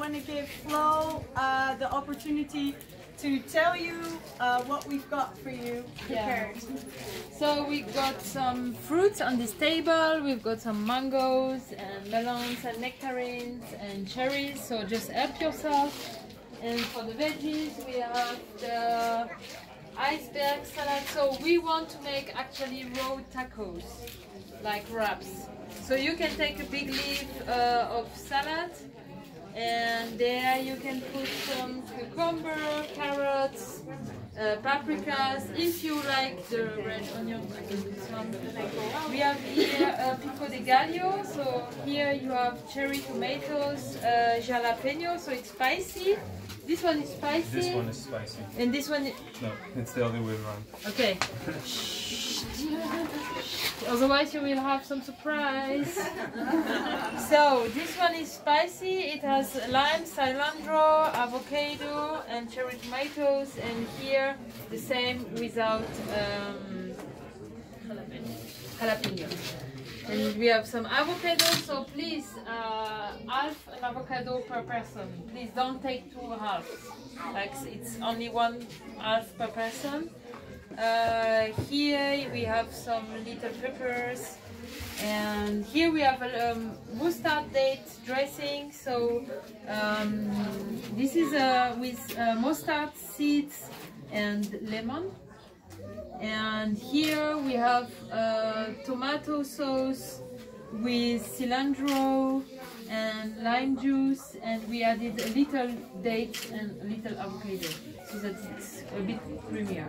want to give Flo uh, the opportunity to tell you uh, what we've got for you prepared. Yeah. So we've got some fruits on this table. We've got some mangoes and melons and nectarines and cherries. So just help yourself. And for the veggies, we have the iceberg salad. So we want to make actually raw tacos, like wraps. So you can take a big leaf uh, of salad and there you can put some cucumber, carrots, uh, paprikas. If you like the red onion, I can put some. We have here uh, pico de gallo. So here you have cherry tomatoes, uh, jalapeno, so it's spicy. This one is spicy. This one is spicy. And this one. No, it's the other way around. Okay. Otherwise you will have some surprise. so this one is spicy. It has lime, cilantro, avocado and cherry tomatoes and here the same without um, jalapeno. And we have some avocado, so please, uh, half an avocado per person. Please don't take two halves. Like it's only one half per person. Uh, here we have some little peppers and here we have a um, mustard date dressing so um, this is uh, with uh, mustard seeds and lemon and here we have uh, tomato sauce with cilantro and lime juice and we added a little dates and a little avocado so that it's a bit creamier.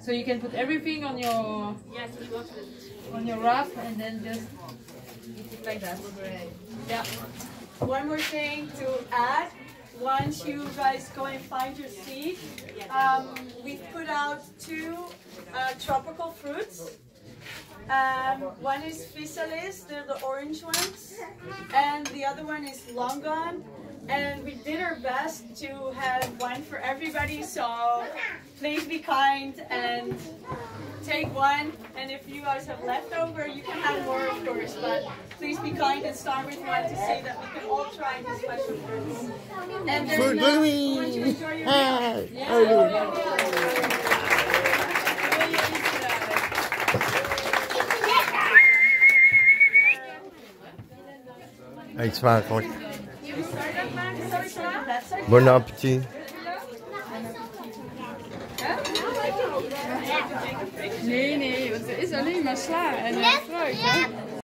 So you can put everything on your Yes, we love it. on your wrap and then just eat it like that. Yeah. One more thing to add. Once you guys go and find your seat, um, we've put out two uh, tropical fruits. Um, one is physalis, they're the orange ones, and the other one is longan. And we did our best to have one for everybody, so please be kind and take one. And if you guys have leftover, you can have more, of course, but please be kind and start with one to see that we can all try these special fruits. And then, Fruit uh, you enjoy your meal, oh, Eet smakelijk. Bon appétit. Nee, nee, want er is alleen maar sla en fruit. Hè?